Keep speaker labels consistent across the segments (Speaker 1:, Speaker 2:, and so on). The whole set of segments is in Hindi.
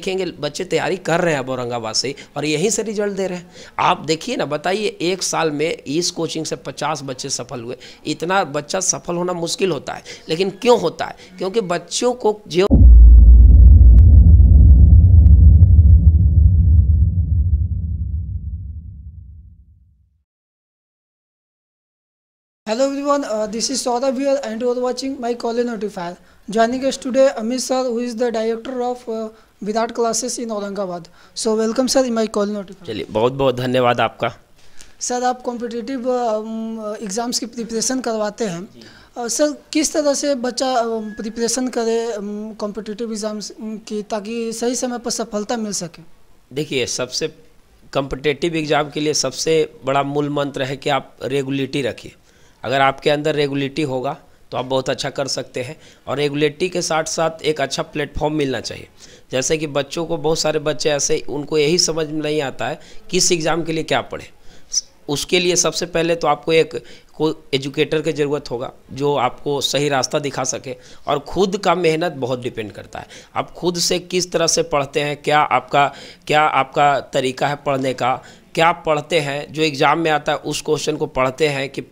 Speaker 1: देखेंगे, बच्चे तैयारी कर रहे हैं अब औरंगाबाद से और यहीं से रिज़ल्ट दे रहे हैं। आप देखिए ना, बताइए, एक साल में इस कोचिंग से 50 बच्चे सफल हुए। इतना बच्चा सफल होना मुश्किल होता है, लेकिन क्यों होता है? क्योंकि बच्चों को जो
Speaker 2: हेलो एवरीवन दिस इज़ सौदा viewer and you are college notifier joining us today Amit sir who is the director of Virat classes in Aurangabad. So welcome sir in my College Notifier.
Speaker 1: चलिए बहुत बहुत धन्यवाद आपका।
Speaker 2: सर आप कॉम्पिटिटिव एग्ज़ाम्स की प्रिपरेशन करवाते हैं। uh, सर किस तरह से बच्चा प्रिपरेशन करे कॉम्पिटिटिव एग्ज़ाम्स की ताकि सही समय पर सफलता मिल सके?
Speaker 1: देखिए सबसे कम्पिटेटिव एग्ज़ाम के लिए सबसे बड़ा मूल मंत्र है कि आप रेगुलिटी रखिए। अगर आपके अंदर रेगुलिटी होगा तो आप बहुत अच्छा कर सकते हैं और रेगुलेटी के साथ साथ एक अच्छा प्लेटफॉर्म मिलना चाहिए। जैसे कि बच्चों को बहुत सारे बच्चे ऐसे उनको यही समझ में नहीं आता है किस एग्ज़ाम के लिए क्या पढ़े। उसके लिए सबसे पहले तो आपको एक को एजुकेटर की ज़रूरत होगा, जो आपको सही रास्ता दिखा सके और खुद का मेहनत बहुत डिपेंड करता है। आप खुद से किस तरह से पढ़ते हैं, क्या आपका क्या आपका तरीका है पढ़ने का क्या पढ़ते हैं, जो एग्ज़ाम में आता है, उस क्वेश्चन को पढ़ते हैं कि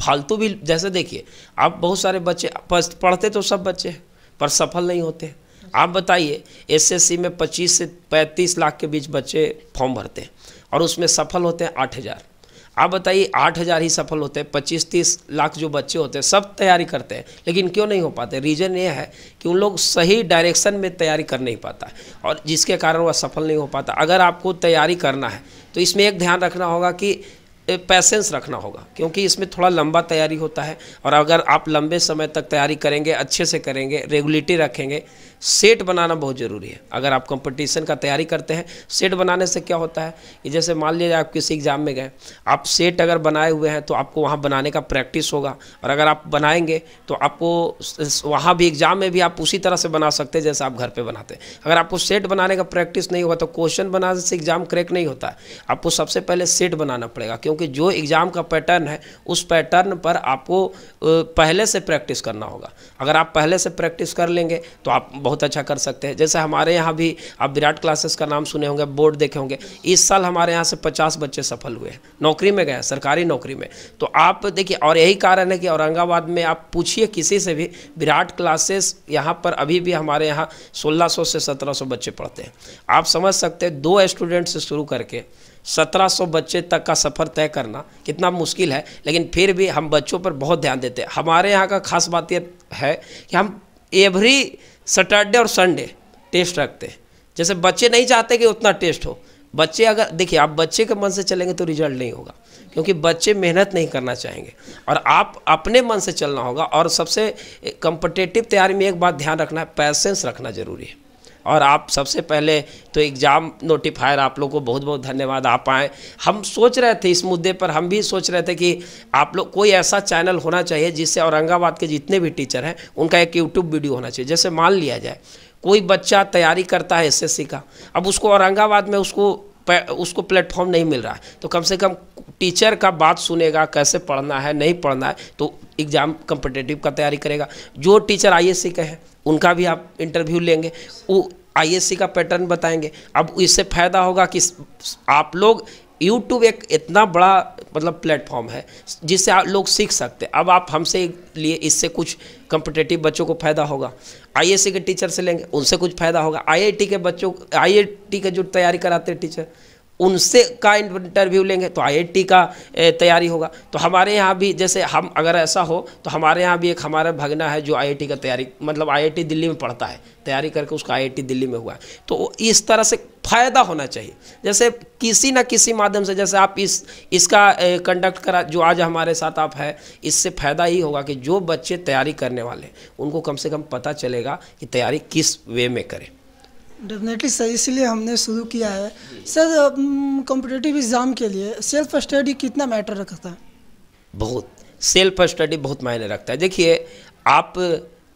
Speaker 1: फालतू भी, जैसे देखिए, आप बहुत सारे बच्चे पढ़ते तो सब बच्चे हैं, पर सफल नहीं होते आप बताइए एसएससी में 25 से 35 लाख के बीच बच्चे फॉर्म भरते हैं, और उसमें सफल होते हैं आठ हज़ार। आप बताइए, आठ हज़ार ही सफल होते हैं, पच्चीस तीस लाख जो बच्चे होते हैं, सब तैयारी करते हैं, लेकिन क्यों नहीं हो पाते? रीज़न ये है कि उन लोग सही डायरेक्शन में तैयारी कर नहीं पाता, और जिसके कारण वह सफल नहीं हो पाता। अगर आपको तैयारी करना है तो इसमें एक ध्यान रखना होगा कि पैसेंस रखना होगा, क्योंकि इसमें थोड़ा लंबा तैयारी होता है। और अगर आप लंबे समय तक तैयारी करेंगे, अच्छे से करेंगे रेगुलेटी रखेंगे सेट बनाना बहुत ज़रूरी है। अगर आप कंपटीशन का तैयारी करते हैं, सेट बनाने से क्या होता है? कि जैसे मान लीजिए आप किसी एग्ज़ाम में गए, आप सेट अगर बनाए हुए हैं तो आपको वहाँ बनाने का प्रैक्टिस होगा। और अगर आप बनाएँगे तो आपको वहाँ भी एग्ज़ाम में भी आप उसी तरह से बना सकते हैं, जैसे आप घर पर बनाते हैं। अगर आपको सेट बनाने का प्रैक्टिस नहीं होगा तो क्वेश्चन बनाने से एग्ज़ाम क्रैक नहीं होता। आपको सबसे पहले सेट बनाना पड़ेगा, क्योंकि जो एग्ज़ाम का पैटर्न है, उस पैटर्न पर आपको पहले से प्रैक्टिस करना होगा। अगर आप पहले से प्रैक्टिस कर लेंगे तो आप बहुत अच्छा कर सकते हैं। जैसे हमारे यहाँ भी आप विराट क्लासेस का नाम सुने होंगे, बोर्ड देखे होंगे, इस साल हमारे यहाँ से पचास बच्चे सफल हुए हैं। नौकरी में गए, सरकारी नौकरी में। तो आप देखिए, और यही कारण है कि औरंगाबाद में आप पूछिए किसी से भी, विराट क्लासेस यहाँ पर अभी भी हमारे यहाँ सोलह से सत्रह सौ बच्चे पढ़ते हैं। आप समझ सकते हैं, दो स्टूडेंट से शुरू करके 1700 बच्चे तक का सफ़र तय करना कितना मुश्किल है, लेकिन फिर भी हम बच्चों पर बहुत ध्यान देते हैं। हमारे यहाँ का खास बात यह है कि हम एवरी सैटरडे और संडे टेस्ट रखते हैं। जैसे बच्चे नहीं चाहते कि उतना टेस्ट हो। बच्चे अगर, देखिए, आप बच्चे के मन से चलेंगे तो रिज़ल्ट नहीं होगा, क्योंकि बच्चे मेहनत नहीं करना चाहेंगे। और आप अपने मन से चलना होगा और सबसे कंपटेटिव तैयारी में एक बात ध्यान रखना है पैसेंस रखना ज़रूरी है। और आप सबसे पहले तो एग्ज़ाम नोटिफायर आप लोग को बहुत बहुत धन्यवाद आप आए। हम सोच रहे थे इस मुद्दे पर, हम भी सोच रहे थे कि आप लोग, कोई ऐसा चैनल होना चाहिए जिससे औरंगाबाद के जितने भी टीचर हैं, उनका एक यूट्यूब वीडियो होना चाहिए। जैसे मान लिया जाए, कोई बच्चा तैयारी करता है एसएससी का, अब उसको औरंगाबाद में उसको उसको प्लेटफॉर्म नहीं मिल रहा है तो कम से कम टीचर का बात सुनेगा, कैसे पढ़ना है, नहीं पढ़ना है तो एग्ज़ाम कम्पिटेटिव का तैयारी करेगा। जो टीचर आईएससी के हैं, उनका भी आप इंटरव्यू लेंगे। वो आईएससी का पैटर्न बताएँगे। अब इससे फ़ायदा होगा कि आप लोग यूट्यूब एक इतना बड़ा मतलब प्लेटफॉर्म है, जिससे आप लोग सीख सकते हैं। अब आप हमसे लिए इससे कुछ कम्पिटेटिव बच्चों को फ़ायदा होगा। आईएससी के टीचर से लेंगे, उनसे कुछ फ़ायदा होगा। आईआईटी के बच्चों आईआईटी के जो तैयारी कराते हैं टीचर उनसे का इंटरव्यू लेंगे तो आईआईटी का तैयारी होगा। तो हमारे यहाँ भी जैसे हम, अगर ऐसा हो तो हमारे यहाँ भी एक हमारा भगना है जो आईआईटी का तैयारी मतलब आईआईटी दिल्ली में पढ़ता है। तैयारी करके उसका आईआईटी दिल्ली में हुआ है। तो इस तरह से फ़ायदा होना चाहिए। जैसे किसी न किसी माध्यम से, जैसे आप इस, इसका कंडक्ट करा, जो आज हमारे साथ आप है, इससे फ़ायदा ही होगा कि जो बच्चे तैयारी करने वाले उनको कम से कम पता चलेगा कि तैयारी किस वे में करें।
Speaker 2: डेफिनेटली सर इसलिए हमने शुरू किया है। सर कॉम्पिटेटिव एग्ज़ाम के लिए सेल्फ स्टडी कितना मैटर रखता है?
Speaker 1: बहुत। सेल्फ स्टडी बहुत मायने रखता है। देखिए, आप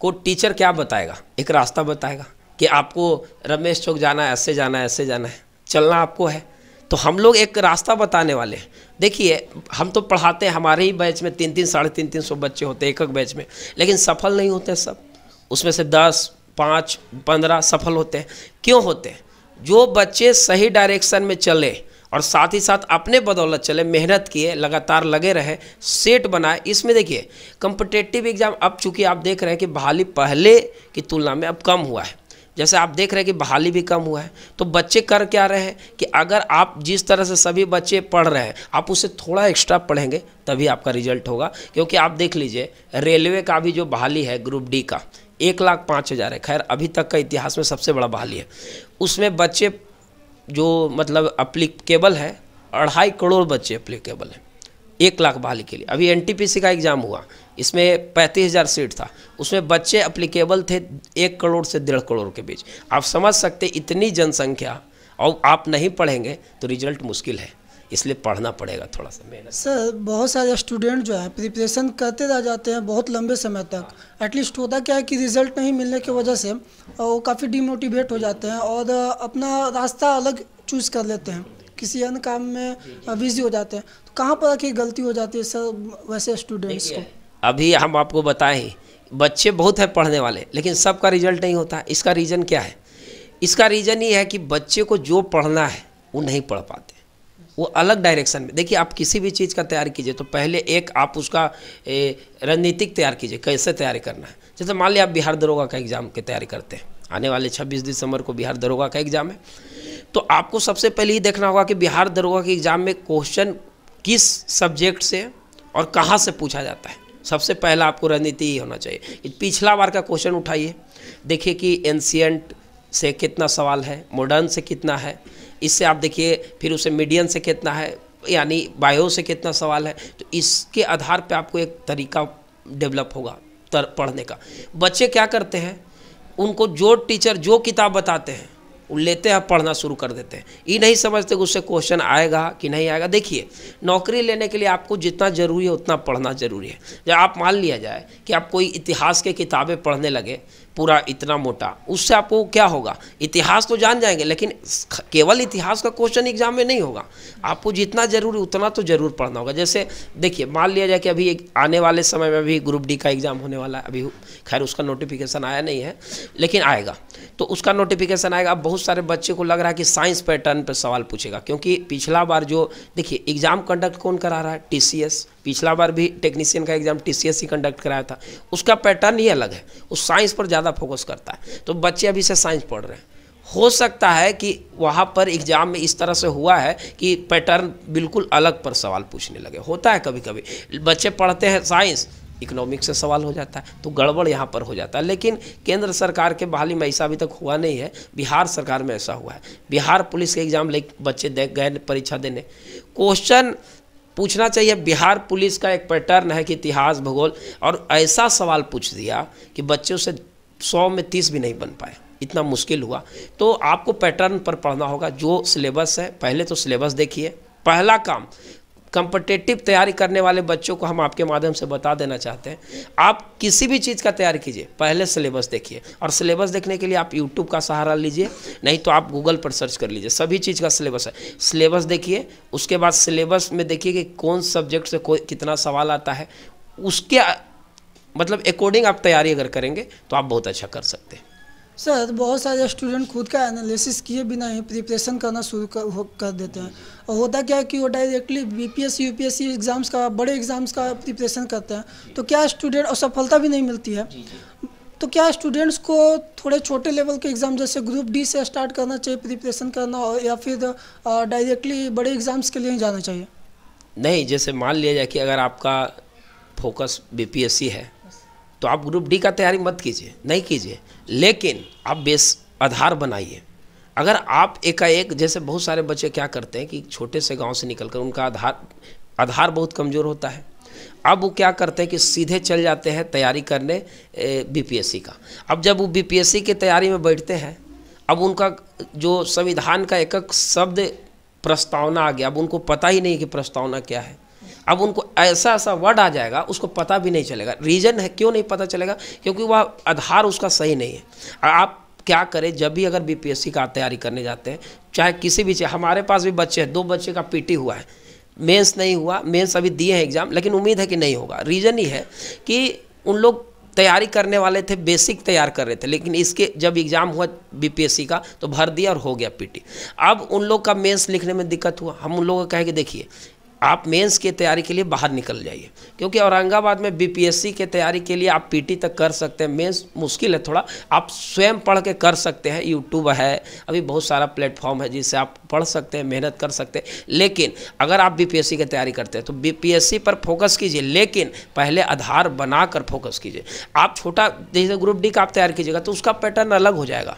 Speaker 1: को टीचर क्या बताएगा? एक रास्ता बताएगा कि आपको रमेश चौक जाना है, ऐसे जाना है, ऐसे जाना है। चलना आपको है। तो हम लोग एक रास्ता बताने वाले हैं। देखिए, हम तो पढ़ाते हैं, हमारे ही बैच में तीन तीन, साढ़े तीन तीन सौ बच्चे होते हैं एक एक बैच में। लेकिन सफल नहीं होते सब। उसमें से दस पाँच, पंद्रह सफल होते हैं। क्यों होते हैं? जो बच्चे सही डायरेक्शन में चले और साथ ही साथ अपने बदौलत चले, मेहनत किए, लगातार लगे रहे सेट बनाए, इसमें देखिए कंपटेटिव एग्ज़ाम अब चूँकि आप देख रहे हैं कि बहाली पहले की तुलना में अब कम हुआ है। जैसे आप देख रहे हैं कि बहाली भी कम हुआ है। तो बच्चे कर क्या रहे हैं कि अगर आप जिस तरह से सभी बच्चे पढ़ रहे हैं, आप उसे थोड़ा एक्स्ट्रा पढ़ेंगे, तभी आपका रिज़ल्ट होगा। क्योंकि आप देख लीजिए रेलवे का भी जो बहाली है ग्रुप डी का एक लाख पाँच हज़ार है। खैर, अभी तक का इतिहास में सबसे बड़ा बहाली है। उसमें बच्चे जो मतलब अप्लीकेबल है, अढ़ाई करोड़ बच्चे अप्लीकेबल हैं। एक लाख बहाली के लिए। अभी एनटीपीसी का एग्ज़ाम हुआ। इसमें पैंतीस हज़ार सीट था। उसमें बच्चे अप्लीकेबल थे एक करोड़ से डेढ़ करोड़ के बीच। आप समझ सकते इतनी जनसंख्या, और आप नहीं पढ़ेंगे तो रिज़ल्ट मुश्किल है। इसलिए पढ़ना पड़ेगा थोड़ा सा मेहनत।
Speaker 2: सर बहुत सारे स्टूडेंट जो है प्रिपरेशन करते रह जाते हैं बहुत लंबे समय तक। एटलीस्ट होता क्या है कि रिज़ल्ट नहीं मिलने की वजह से वो काफ़ी डिमोटिवेट हो जाते हैं और अपना रास्ता अलग चूज़ कर लेते हैं। किसी अन्य काम में बिज़ी हो जाते हैं। तो कहाँ पर आखिर गलती हो जाती है सर वैसे स्टूडेंट्स को?
Speaker 1: अभी हम आपको बताएँ बच्चे बहुत हैं पढ़ने वाले लेकिन सबका रिज़ल्ट नहीं होता। इसका रीज़न क्या है? इसका रीज़न ये है कि बच्चे को जो पढ़ना है वो नहीं पढ़ पाते। वो अलग डायरेक्शन में। देखिए, आप किसी भी चीज़ का तैयारी कीजिए तो पहले एक आप उसका रणनीतिक तैयार कीजिए, कैसे तैयारी करना है। जैसे मान लिया आप बिहार दरोगा का एग्ज़ाम की तैयारी करते हैं, आने वाले 26 दिसंबर को बिहार दरोगा का एग्ज़ाम है। तो आपको सबसे पहले ये देखना होगा कि बिहार दरोगा के एग्ज़ाम में क्वेश्चन किस सब्जेक्ट से और कहाँ से पूछा जाता है। सबसे पहला आपको रणनीति ही होना चाहिए पिछला बार का क्वेश्चन उठाइए। देखिए कि एंशियंट से कितना सवाल है मॉडर्न से कितना है इससे आप देखिए, फिर उसे मीडियन से कितना है, यानी बायो से कितना सवाल है तो इसके आधार पे आपको एक तरीका डेवलप होगा, तर, पढ़ने का। बच्चे क्या करते हैं, उनको जो टीचर जो किताब बताते हैं, वो लेते हैं, पढ़ना शुरू कर देते हैं। ये नहीं समझते कि उससे क्वेश्चन आएगा कि नहीं आएगा। देखिए, नौकरी लेने के लिए आपको जितना ज़रूरी है, उतना पढ़ना ज़रूरी है। जब आप मान लिया जाए कि आप कोई इतिहास के किताबें पढ़ने लगे पूरा इतना मोटा। उससे आपको क्या होगा? इतिहास तो जान जाएँगे, लेकिन केवल इतिहास का क्वेश्चन एग्ज़ाम में नहीं होगा। आपको जितना ज़रूरी, उतना तो ज़रूर पढ़ना होगा। जैसे, देखिए, मान लिया जाए कि अभी एक आने वाले समय में भी ग्रुप डी का एग्ज़ाम होने वाला है। अभी खैर, उसका नोटिफिकेशन आया नहीं है, लेकिन आएगा। तो उसका नोटिफिकेशन आएगा। अब बहुत सारे बच्चे को लग रहा है कि साइंस पैटर्न पर सवाल पूछेगा, क्योंकि पिछला बार जो, देखिए एग्ज़ाम कंडक्ट कौन करा रहा है? TCS पिछला बार भी टेक्नीशियन का एग्ज़ाम टी ही कंडक्ट कराया था, उसका पैटर्न ही अलग है। उस साइंस पर ज़्यादा फोकस करता है। तो बच्चे अभी से साइंस पढ़ रहे हैं। हो सकता है कि वहाँ पर एग्ज़ाम में इस तरह से हुआ है कि पैटर्न बिल्कुल अलग पर सवाल पूछने लगे। होता है कभी कभी बच्चे पढ़ते हैं साइंस इकोनॉमिक्स से सवाल हो जाता है तो गड़बड़ यहाँ पर हो जाता है। लेकिन केंद्र सरकार के बहाली में ऐसा अभी तक हुआ नहीं है। बिहार सरकार में ऐसा हुआ है। बिहार पुलिस के एग्ज़ाम ले बच्चे गए परीक्षा देने। क्वेश्चन पूछना चाहिए, बिहार पुलिस का एक पैटर्न है कि इतिहास, भूगोल, और ऐसा सवाल पूछ दिया कि बच्चों से सौ में तीस भी नहीं बन पाए। इतना मुश्किल हुआ। तो आपको पैटर्न पर पढ़ना होगा, जो सिलेबस है, पहले तो सिलेबस देखिए। पहला काम कंपटेटिव तैयारी करने वाले बच्चों को हम आपके माध्यम से बता देना चाहते हैं। आप किसी भी चीज़ का तैयारी कीजिए, पहले सिलेबस देखिए। और सिलेबस देखने के लिए आप यूट्यूब का सहारा लीजिए, नहीं तो आप गूगल पर सर्च कर लीजिए। सभी चीज़ का सिलेबस है। सिलेबस देखिए, उसके बाद सिलेबस में देखिए कि कौन सब्जेक्ट से कोई कितना सवाल आता है। उसके मतलब अकॉर्डिंग आप तैयारी अगर करेंगे तो आप बहुत अच्छा कर सकते हैं।
Speaker 2: सर बहुत सारे स्टूडेंट खुद का एनालिसिस किए बिना ही प्रिपरेशन करना शुरू कर, कर देते हैं। और होता क्या है कि वो डायरेक्टली बीपीएससी यूपीएससी एग्ज़ाम्स का बड़े एग्ज़ाम्स का प्रिपरेशन करते हैं। तो क्या स्टूडेंट और सफलता भी नहीं मिलती है। तो क्या स्टूडेंट्स को थोड़े छोटे लेवल के एग्ज़ाम जैसे ग्रुप डी से स्टार्ट करना चाहिए प्रिपरेशन करना या फिर डायरेक्टली बड़े एग्ज़ाम्स के लिए ही जाना चाहिए?
Speaker 1: नहीं जैसे मान लिया जाए कि अगर आपका फोकस बीपीएससी है तो आप ग्रुप डी का तैयारी मत कीजिए, नहीं कीजिए। लेकिन आप बेस आधार बनाइए। अगर आप एकाएक, जैसे बहुत सारे बच्चे क्या करते हैं कि छोटे से गाँव से निकलकर उनका आधार आधार बहुत कमज़ोर होता है। अब वो क्या करते हैं कि सीधे चल जाते हैं तैयारी करने बीपीएससी का। अब जब वो बीपीएससी की तैयारी में बैठते हैं, अब उनका जो संविधान का एक एक शब्द प्रस्तावना आ गया, अब उनको पता ही नहीं कि प्रस्तावना क्या है। अब उनको ऐसा ऐसा वर्ड आ जाएगा, उसको पता भी नहीं चलेगा। रीज़न है, क्यों नहीं पता चलेगा? क्योंकि वह आधार उसका सही नहीं है। आप क्या करें, जब भी अगर बीपीएससी का तैयारी करने जाते हैं, चाहे किसी भी हमारे पास भी बच्चे हैं, दो बच्चे का पीटी हुआ है। मेंस नहीं हुआ मेंस अभी दिए हैं एग्ज़ाम लेकिन उम्मीद है कि नहीं होगा। रीज़न ही है कि उन लोग तैयारी करने वाले थे बेसिक तैयार कर रहे थे, लेकिन इसके जब एग्ज़ाम हुआ बीपीएससी का तो भर दिया और हो गया पीटी अब उन लोग का मेंस लिखने में दिक्कत हुआ। हम उन लोगों को कहे कि देखिए आप मेंस की तैयारी के लिए बाहर निकल जाइए। क्योंकि औरंगाबाद में बीपीएससी के तैयारी के लिए आप पीटी तक कर सकते हैं। मेंस मुश्किल है थोड़ा। आप स्वयं पढ़ के कर सकते हैं। यूट्यूब है। अभी बहुत सारा प्लेटफॉर्म है जिससे आप पढ़ सकते हैं, मेहनत कर सकते हैं। लेकिन अगर आप बीपीएससी की तैयारी करते हैं तो बीपीएससी पर फोकस कीजिए। लेकिन पहले आधार बनाकर फोकस कीजिए। आप छोटा, जैसे ग्रुप डी का आप तैयार कीजिएगा तो उसका पैटर्न अलग हो जाएगा।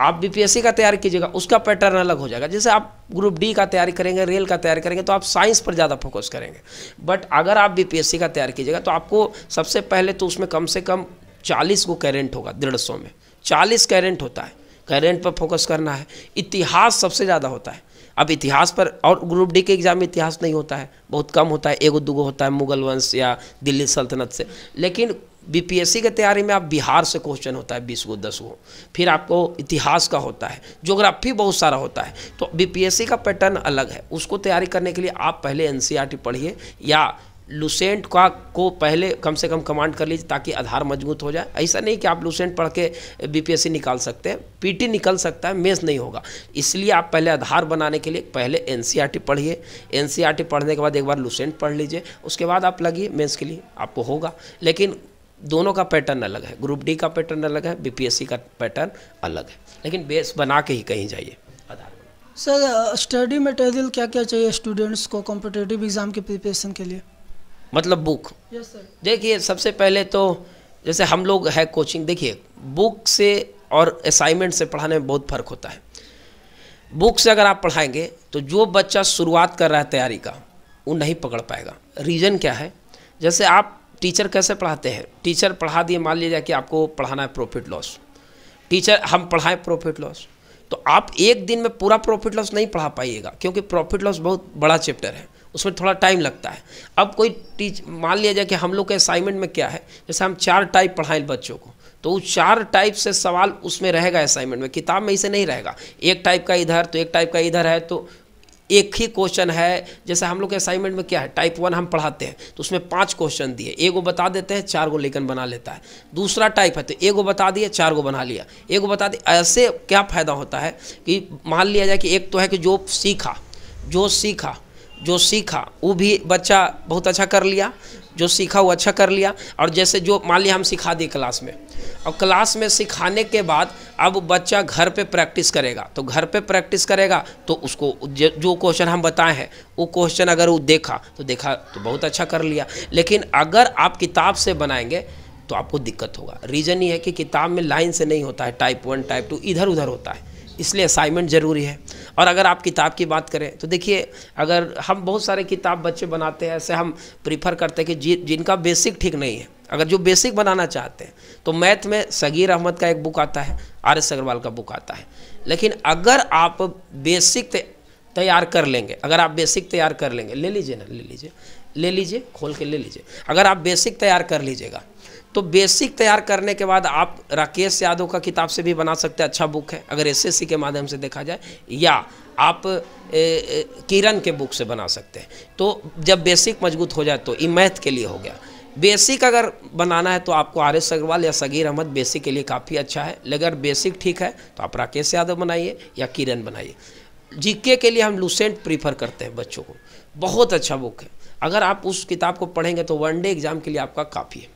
Speaker 1: आप बीपीएससी का तैयारी कीजिएगा, उसका पैटर्न अलग हो जाएगा। जैसे आप ग्रुप डी का तैयारी करेंगे रेल का तैयारी करेंगे तो आप साइंस पर ज़्यादा फोकस करेंगे। बट अगर आप बीपीएससी का तैयार कीजिएगा तो आपको सबसे पहले तो उसमें कम से कम चालीस को कैरेंट होगा, डेढ़ सौ में। चालीस कैरेंट होता है। कैरेंट पर फोकस करना है। इतिहास सबसे ज़्यादा होता है। अब इतिहास पर और ग्रुप डी के एग्ज़ाम में इतिहास नहीं होता है। बहुत कम होता है। एगो दुगो होता है मुगल वंश या दिल्ली सल्तनत से। लेकिन बीपीएससी के तैयारी में आप बिहार से क्वेश्चन होता है, बीस गो, दस गो। फिर आपको इतिहास का होता है जोग्राफी बहुत सारा होता है। तो बीपीएससी का पैटर्न अलग है। उसको तैयारी करने के लिए आप पहले एनसीईआरटी पढ़िए या लुसेंट का को पहले कम से कम कमांड कर लीजिए ताकि आधार मज़बूत हो जाए। ऐसा नहीं कि आप लुसेंट पढ़ के बीपीएससी निकाल सकते हैं। पीटी निकल सकता है, मेंस नहीं होगा। इसलिए आप पहले आधार बनाने के लिए पहले एनसीईआरटी पढ़िए। एनसीईआरटी पढ़ने के बाद एक बार लुसेंट पढ़ लीजिए। उसके बाद आप लगिए मेंस के लिए, आपको होगा। लेकिन दोनों का पैटर्न अलग है। ग्रुप डी का पैटर्न अलग है बीपीएससी का पैटर्न अलग है। लेकिन बेस बना के ही कहीं जाइए।
Speaker 2: सर स्टडी मटेरियल क्या क्या चाहिए स्टूडेंट्स को कॉम्पिटेटिव एग्ज़ाम की प्रिपरेशन के लिए?
Speaker 1: मतलब बुक
Speaker 2: यस सर
Speaker 1: देखिए सबसे पहले तो जैसे हम लोग है कोचिंग देखिए बुक से और असाइनमेंट से पढ़ाने में बहुत फ़र्क होता है। बुक से अगर आप पढ़ाएँगे तो जो बच्चा शुरुआत कर रहा है तैयारी का वो नहीं पकड़ पाएगा। रीज़न क्या है? जैसे आप टीचर कैसे पढ़ाते हैं? टीचर पढ़ा दिए, मान लीजिए कि आपको पढ़ाना है प्रॉफिट लॉस टीचर, हम पढ़ाएँ प्रॉफिट लॉस तो आप एक दिन में पूरा प्रॉफिट लॉस नहीं पढ़ा पाइएगा, क्योंकि प्रॉफिट लॉस बहुत बड़ा चैप्टर है। उसमें थोड़ा टाइम लगता है। अब कोई टीच मान लिया जाए कि हम लोग के असाइनमेंट में क्या है, जैसे हम चार टाइप पढ़ाएँ बच्चों को तो उस चार टाइप से सवाल उसमें रहेगा असाइनमेंट में, किताब में इसे नहीं रहेगा। एक टाइप का इधर तो एक टाइप का इधर है तो एक ही क्वेश्चन है। जैसे हम लोग के असाइनमेंट में क्या है? टाइप वन हम पढ़ाते हैं तो उसमें पाँच क्वेश्चन दिए। एगो बता देते हैं, चार गो लेकिन बना लेता है। दूसरा टाइप है तो एगो बता दिए चार गो बना लिया। एगो बता दिए ऐसे क्या फ़ायदा होता है कि मान लिया जाए कि एक तो है कि जो सीखा जो सीखा जो सीखा, वो भी बच्चा बहुत अच्छा कर लिया, जो सीखा वो अच्छा कर लिया। और जैसे जो, मान लिया हम सिखा दिए क्लास में। और क्लास में सिखाने के बाद अब बच्चा घर पे प्रैक्टिस करेगा। तो घर पे प्रैक्टिस करेगा तो उसको जो क्वेश्चन हम बताए हैं, वो क्वेश्चन अगर वो देखा तो देखा तो बहुत अच्छा कर लिया। लेकिन अगर आप किताब से बनाएँगे तो आपको दिक्कत होगा। रीज़न ये है कि किताब में लाइन से नहीं होता है, टाइप वन, टाइप टू इधर उधर होता है। इसलिए असाइनमेंट ज़रूरी है। और अगर आप किताब की बात करें तो देखिए, अगर हम बहुत सारे किताब बच्चे बनाते हैं, ऐसे हम प्रीफर करते हैं कि जिनका बेसिक ठीक नहीं है अगर जो बेसिक बनाना चाहते हैं तो मैथ में सगीर अहमद का एक बुक आता है आर एस अग्रवाल का बुक आता है। लेकिन अगर आप बेसिक तैयार कर लेंगे, अगर आप बेसिक तैयार कर लेंगे, ले लीजिए ना, ले लीजिए ले लीजिए, खोल के ले लीजिए। अगर आप बेसिक तैयार कर लीजिएगा तो बेसिक तैयार करने के बाद आप राकेश यादव का किताब से भी बना सकते हैं अच्छा बुक है। अगर एसएससी के माध्यम से देखा जाए, या आप किरण के बुक से बना सकते हैं। तो जब बेसिक मज़बूत हो जाए तो ई मैथ के लिए हो गया। बेसिक अगर बनाना है तो आपको आर एस अग्रवाल या सगीर अहमद बेसिक के लिए काफ़ी अच्छा है। लेकिन अगर बेसिक ठीक है तो आप राकेश यादव बनाइए या किरण बनाइए। जीके के लिए हम लूसेंट प्रीफर करते हैं बच्चों को। बहुत अच्छा बुक है। अगर आप उस किताब को पढ़ेंगे तो वनडे एग्ज़ाम के लिए आपका काफ़ी है।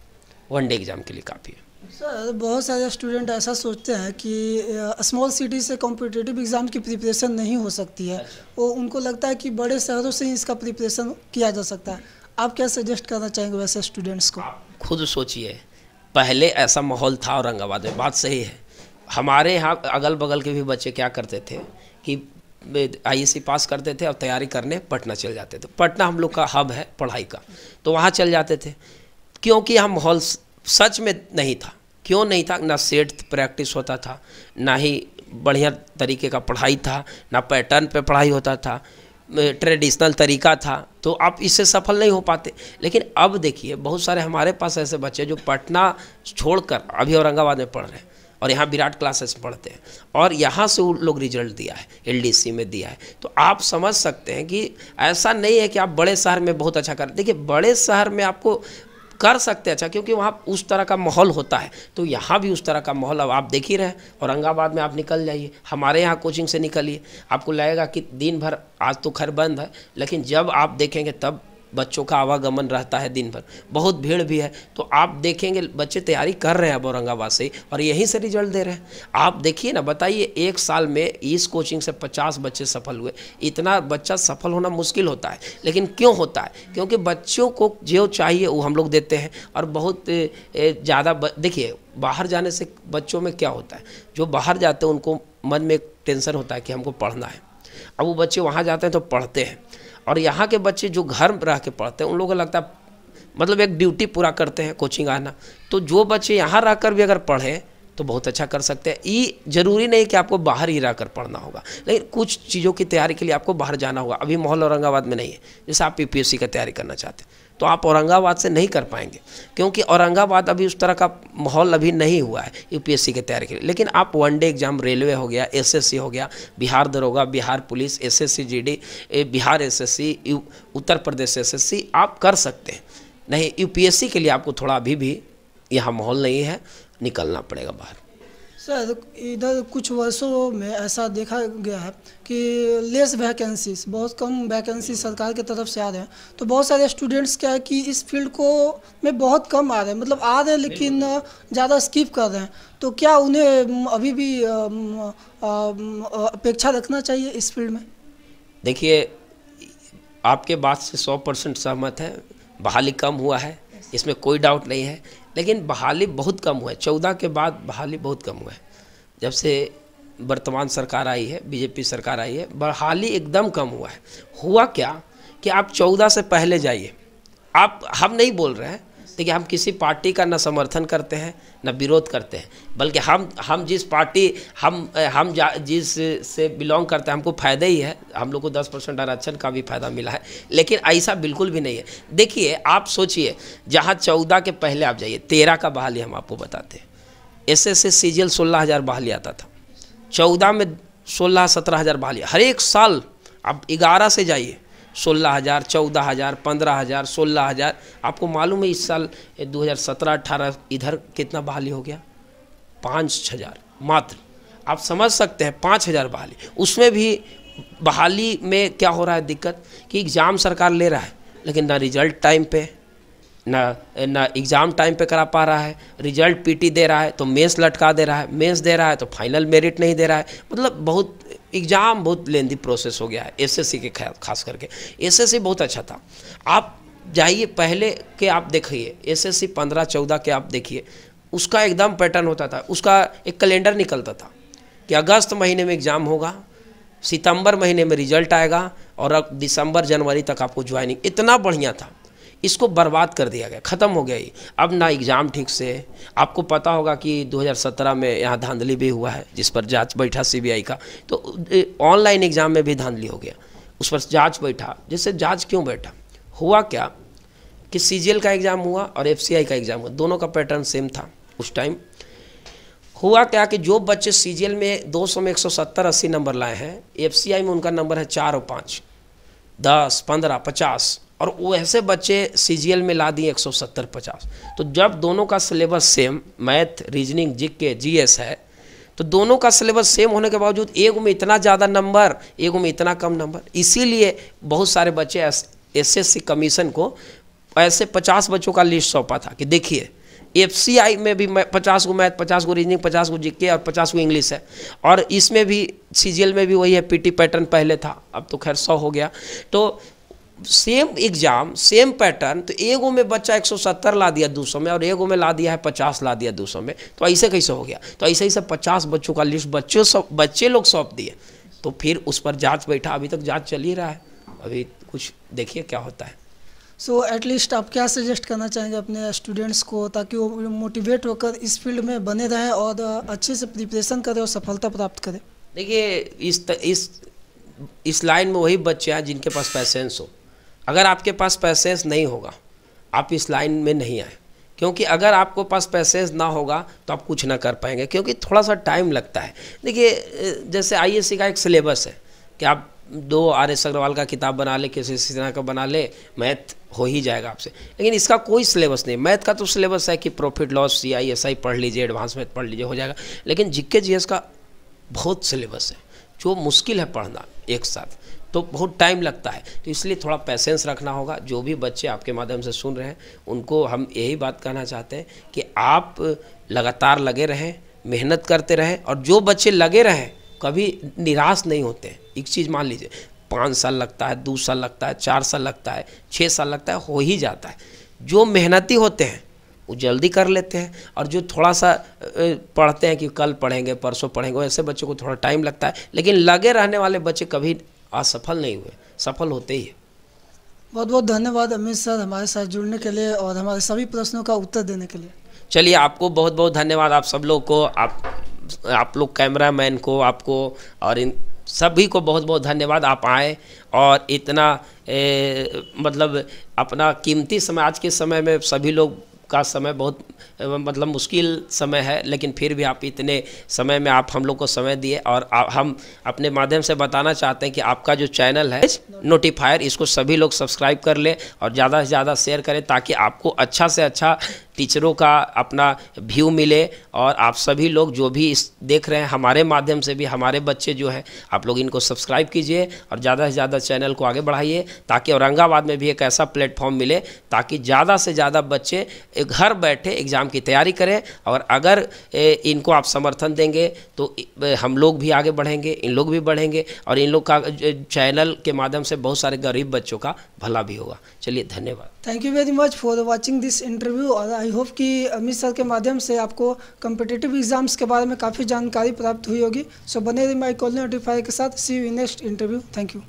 Speaker 1: वनडे एग्ज़ाम के लिए काफ़ी है।
Speaker 2: सर बहुत सारे स्टूडेंट ऐसा सोचते हैं कि स्मॉल सिटी से कॉम्पिटेटिव एग्ज़ाम की प्रिपरेशन नहीं हो सकती है। अच्छा। वो उनको लगता है कि बड़े शहरों से ही इसका प्रिपरेशन किया जा सकता है। आप क्या सजेस्ट करना चाहेंगे वैसे स्टूडेंट्स को?
Speaker 1: खुद सोचिए, पहले ऐसा माहौल था औरंगाबाद में, बात सही है। हमारे यहाँ अगल बगल के भी बच्चे क्या करते थे कि आई पास करते थे और तैयारी करने पटना चल जाते थे। पटना हम लोग का हब है पढ़ाई का तो वहाँ चल जाते थे। क्योंकि यहाँ माहौल सच में नहीं था। क्यों नहीं था? ना सेट प्रैक्टिस होता था, ना ही बढ़िया तरीके का पढ़ाई था, ना पैटर्न पे पढ़ाई होता था। ट्रेडिशनल तरीका था तो आप इससे सफल नहीं हो पाते। लेकिन अब देखिए, बहुत सारे हमारे पास ऐसे बच्चे जो पटना छोड़कर अभी औरंगाबाद में पढ़ रहे हैं और यहाँ विराट क्लासेस पढ़ते हैं और यहाँ से उन लोग रिज़ल्ट दिया है, एलडीसी में दिया है। तो आप समझ सकते हैं कि ऐसा नहीं है कि आप बड़े शहर में बहुत अच्छा कर, देखिए बड़े शहर में आपको कर सकते अच्छा क्योंकि वहाँ उस तरह का माहौल होता है। तो यहाँ भी उस तरह का माहौल अब आप देख ही रहे औरंगाबाद में आप निकल जाइए। हमारे यहाँ कोचिंग से निकलिए। आपको लगेगा कि दिन भर आज तो खैर बंद है। लेकिन जब आप देखेंगे तब बच्चों का आवागमन रहता है दिन भर। बहुत भीड़ भी है। तो आप देखेंगे, बच्चे तैयारी कर रहे हैं अब औरंगाबाद से, और यहीं से रिज़ल्ट दे रहे हैं। आप देखिए ना, बताइए, एक साल में इस कोचिंग से पचास बच्चे सफल हुए। इतना बच्चा सफल होना मुश्किल होता है, लेकिन क्यों होता है? क्योंकि बच्चों को जो चाहिए, वो हम लोग देते हैं, और बहुत ज़्यादा देखिए, बाहर जाने से बच्चों में क्या होता है? जो बाहर जाते हैं, उनको मन में एक टेंशन होता है कि हमको पढ़ना है। अब वो बच्चे वहाँ जाते हैं तो पढ़ते हैं। और यहाँ के बच्चे जो घर रह के पढ़ते हैं, उन लोगों को लगता है मतलब एक ड्यूटी पूरा करते हैं कोचिंग आना। तो जो बच्चे यहाँ रह कर भी अगर पढ़ें तो बहुत अच्छा कर सकते हैं। ये ज़रूरी नहीं कि आपको बाहर ही रहकर पढ़ना होगा, लेकिन कुछ चीज़ों की तैयारी के लिए आपको बाहर जाना होगा। अभी माहौल औरंगाबाद में नहीं है, जैसे आप पीपीएससी का तैयारी करना चाहते हैं। तो आप औरंगाबाद से नहीं कर पाएँगे। क्योंकि औरंगाबाद अभी उस तरह का माहौल अभी नहीं हुआ है यूपीएससी के तैयारी के लिए। लेकिन आप वनडे एग्ज़ाम रेलवे हो गया एसएससी हो गया, बिहार दरोगा Bihar police SSC GD Bihar SSC Uttar Pradesh SSC आप कर सकते हैं। नहीं, यूपीएससी के लिए आपको थोड़ा अभी भी यहाँ माहौल नहीं है, निकलना पड़ेगा बाहर।
Speaker 2: सर इधर कुछ वर्षों में ऐसा देखा गया है कि लेस वैकेंसीज बहुत कम वैकेंसी सरकार की तरफ़ से आ रहे हैं। तो बहुत सारे स्टूडेंट्स क्या है कि इस फ़ील्ड को में बहुत कम आ रहे हैं। मतलब आ रहे हैं लेकिन ज़्यादा स्किप कर रहे हैं। तो क्या उन्हें अभी भी अपेक्षा रखना चाहिए इस फ़ील्ड में?
Speaker 1: देखिए आपके बात से सौ परसेंट सहमत है। बहाली कम हुआ है। इसमें कोई डाउट नहीं है। लेकिन बहाली बहुत कम हुआ है। चौदह के बाद बहाली बहुत कम हुआ है। जब से वर्तमान सरकार आई है, बीजेपी सरकार आई है, बहाली एकदम कम हुआ है। हुआ क्या कि आप चौदह से पहले जाइए। आप, हम नहीं बोल रहे हैं देखिए हम किसी पार्टी का न समर्थन करते हैं, न विरोध करते हैं। बल्कि हम हम जिस पार्टी, हम हम जिस से बिलोंग करते हैं, हमको फ़ायदा ही है। हम लोग को दस परसेंट आरक्षण का भी फ़ायदा मिला है। लेकिन ऐसा बिल्कुल भी नहीं है। देखिए, आप सोचिए, जहाँ चौदह के पहले आप जाइए, तेरह का बहाली हम आपको बताते हैं। एस एस एस सी सोलह हज़ार बहाली आता था। चौदह में सोलह सत्रह हज़ार बहाली। हर एक साल आप ग्यारह से जाइए। सोलह हज़ार, चौदह हज़ार, पंद्रह हज़ार, सोलह हज़ार। आपको मालूम है इस साल दो हज़ार सत्रह अट्ठारह इधर कितना बहाली हो गया? पाँच हज़ार, मात्र। आप समझ सकते हैं, पाँच हज़ार बहाली। उसमें भी बहाली में क्या हो रहा है दिक्कत? कि एग्ज़ाम सरकार ले रहा है, लेकिन ना रिज़ल्ट टाइम पे, ना ना एग्ज़ाम टाइम पे करा पा रहा है। रिज़ल्ट पीटी दे रहा है तो मेंस लटका दे रहा है। मेंस दे रहा है तो फाइनल मेरिट नहीं दे रहा है। मतलब बहुत एग्ज़ाम बहुत लेंदी प्रोसेस हो गया है एसएससी के खास करके। एसएससी बहुत अच्छा था। आप जाइए, पहले के आप देखिए एसएससी पंद्रह, चौदह के आप देखिए, उसका एकदम पैटर्न होता था। उसका एक कैलेंडर निकलता था कि अगस्त महीने में एग्ज़ाम होगा, सितंबर महीने में रिज़ल्ट आएगा, और अब दिसंबर, जनवरी तक आपको ज्वाइनिंग इतना बढ़िया था। इसको बर्बाद कर दिया गया, ख़त्म हो गया ये। अब ना एग्ज़ाम ठीक से। आपको पता होगा कि 2017 में यहाँ धांधली भी हुआ है, जिस पर जाँच बैठा सीबीआई का। तो ऑनलाइन एग्ज़ाम में भी धांधली हो गया। उस पर जाँच बैठा। जिससे जाँच क्यों बैठा? हुआ क्या कि सीजीएल का एग्ज़ाम हुआ और एफसीआई का एग्ज़ाम हुआ। दोनों का पैटर्न सेम था उस टाइम। हुआ क्या कि जो बच्चे सीजीएल में 200 में 170 80 नंबर लाए हैं एफसीआई में उनका नंबर है चार और पाँच। दस, पंद्रह, पचास। और वो ऐसे बच्चे सीजीएल में ला दिए 170 50 तो जब दोनों का syllabus same, math, reasoning G K G है तो दोनों का सिलेबस सेम होने के बावजूद एक में इतना ज़्यादा नंबर, एक में इतना कम नंबर। इसीलिए बहुत सारे बच्चे एस एस कमीशन को ऐसे 50 बच्चों का लिस्ट सौंपा था कि देखिए एफसीआई में भी पचास को मैथ, पचास को रीजनिंग, पचास को जीके और पचास को इंग्लिश है। और इसमें भी, सीजीएल में भी वही है, पीटी पैटर्न पहले था। अब तो खैर सौ हो गया। तो सेम एग्ज़ाम सेम पैटर्न तो एगो में बच्चा 170 ला दिया 200 में और एगो में ला दिया है 50 ला दिया 200 में। तो ऐसे कैसे हो गया? तो ऐसे ही सब 50 बच्चों का लिस्ट बच्चों सब बच्चे लोग सौंप दिए। तो फिर उस पर जाँच बैठा अभी तक जाँच चल ही रहा है। अभी कुछ देखिए क्या होता है।
Speaker 2: सो so, एटलीस्ट आप क्या सजेस्ट करना चाहेंगे अपने स्टूडेंट्स को ताकि वो मोटिवेट होकर इस फ़ील्ड में बने रहें और अच्छे से प्रिपरेशन करें और सफलता प्राप्त करें।
Speaker 1: देखिए इस इस इस लाइन में वही बच्चे हैं जिनके पास पैसेंस हो। अगर आपके पास पैसेंस नहीं होगा, आप इस लाइन में नहीं आए। क्योंकि अगर आपको पास पैसेंस ना होगा तो आप कुछ ना कर पाएँगे, क्योंकि थोड़ा सा टाइम लगता है। देखिए जैसे आई का एक सिलेबस है कि आप दो आर एस अग्रवाल का किताब बना ले, किसी तरह का बना ले, मैथ हो ही जाएगा आपसे। लेकिन इसका कोई सिलेबस नहीं। मैथ का तो सिलेबस है कि profit loss C I S I पढ़ लीजिए एडवांस मैथ पढ़ लीजिए, हो जाएगा। लेकिन जिक्के जी का बहुत सिलेबस है। जो मुश्किल है पढ़ना एक साथ। तो बहुत टाइम लगता है। तो इसलिए थोड़ा पैसेंस रखना होगा। जो भी बच्चे आपके माध्यम से सुन रहे हैं, उनको हम यही बात कहना चाहते हैं कि आप लगातार लगे रहें, मेहनत करते रहें और जो बच्चे लगे रहें, कभी निराश नहीं होते। एक चीज़ मान लीजिए, पाँच साल लगता है, दो साल लगता है, चार साल लगता है छः साल लगता है, हो ही जाता है। जो मेहनती होते हैं, वो जल्दी कर लेते हैं और जो थोड़ा सा पढ़ते हैं कि कल पढ़ेंगे, परसों पढ़ेंगे ऐसे बच्चों को थोड़ा टाइम लगता है। लेकिन लगे रहने वाले बच्चे कभी असफल नहीं हुए सफल होते ही।
Speaker 2: बहुत बहुत धन्यवाद अमित सर हमारे साथ जुड़ने के लिए और हमारे सभी प्रश्नों का उत्तर देने के लिए।
Speaker 1: चलिए आपको बहुत बहुत धन्यवाद आप सब लोग को आप आप लोग कैमरा मैन को आपको और इन सभी को बहुत बहुत धन्यवाद आप आए और इतना ए, मतलब अपना कीमती समय आज के समय में सभी लोग का समय बहुत मतलब मुश्किल समय है, लेकिन फिर भी आप इतने समय में आप हम लोग को समय दिए और हम अपने माध्यम से बताना चाहते हैं कि आपका जो चैनल है नोटिफायर इसको सभी लोग सब्सक्राइब कर लें और ज़्यादा से ज़्यादा शेयर करें ताकि आपको अच्छा से अच्छा टीचरों का अपना व्यू मिले और आप सभी लोग जो भी इस देख रहे हैं, हमारे माध्यम से भी, हमारे बच्चे जो है, आप लोग इनको सब्सक्राइब कीजिए और ज़्यादा से ज़्यादा चैनल को आगे बढ़ाइए ताकि औरंगाबाद में भी एक ऐसा प्लेटफॉर्म मिले ताकि ज़्यादा से ज़्यादा बच्चे घर बैठे एग्ज़ाम की तैयारी करें और अगर इनको आप समर्थन देंगे तो हम लोग भी आगे बढ़ेंगे, इन लोग भी बढ़ेंगे और इन लोग का चैनल के माध्यम से बहुत सारे गरीब बच्चों का भला भी होगा। चलिए, धन्यवाद।
Speaker 2: Thank you very much for watching this interview और आई होप कि अमित सर के माध्यम से आपको कम्पिटेटिव एग्ज़ाम्स के बारे में काफ़ी जानकारी प्राप्त हुई होगी। सो बने रही माई कॉल नोटिफाई के साथ। See you next interview thank you